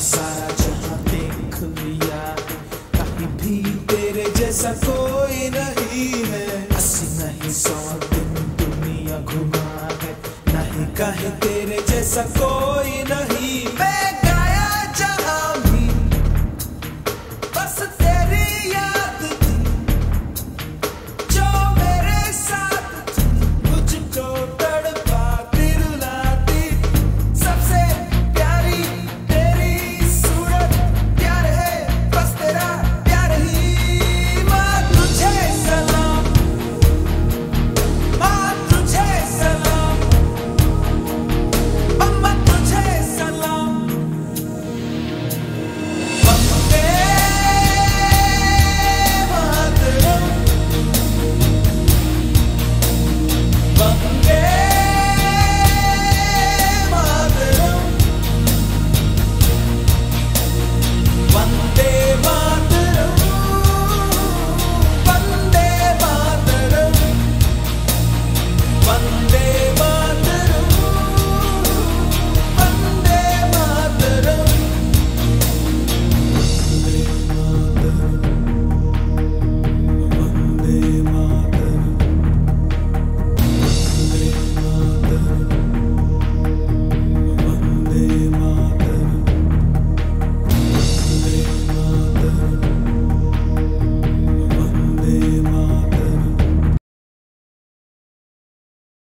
सारा जहाँ देख लिया। कहीं भी तेरे जैसा कोई नहीं है। अस्सी नहीं सौ दिन दुनिया घुमा है। नहीं कहीं तेरे जैसा कोई नहीं